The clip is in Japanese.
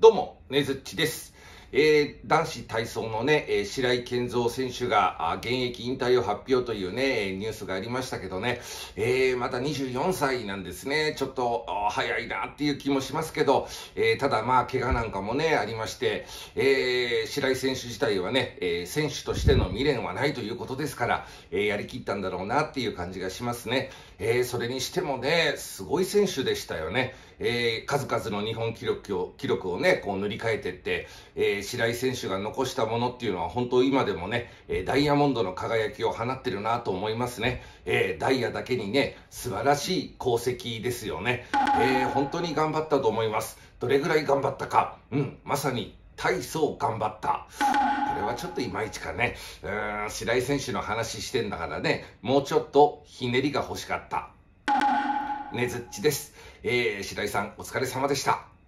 どうも、ねずっちです。えー、男子体操のね、えー、白井健三選手が現役引退を発表というね、ニュースがありましたけどね、えー、また24歳なんですね。ちょっと早いなっていう気もしますけど、えただまあ、怪我なんかもね、ありまして、え白井選手自体はね、え選手としての未練はないということですから、えやりきったんだろうなっていう感じがしますね。えそれにしてもね、すごい選手でしたよね。え数々の日本記録を、記録をね、こう塗り替えてって、えー、白井選手が残したものっていうのは本当今でもね、えダイヤモンドの輝きを放ってるなと思いますね。え、ダイヤだけにね、素晴らしい功績ですよね。え、本当に頑張ったと思います。どれぐらい頑張ったか。うん、まさに体操頑張った。これはちょっといまいちかね。うん、白井選手の話してんだからね、もうちょっとひねりが欲しかった。ねずっちです。えー、白井さんお疲れ様でした。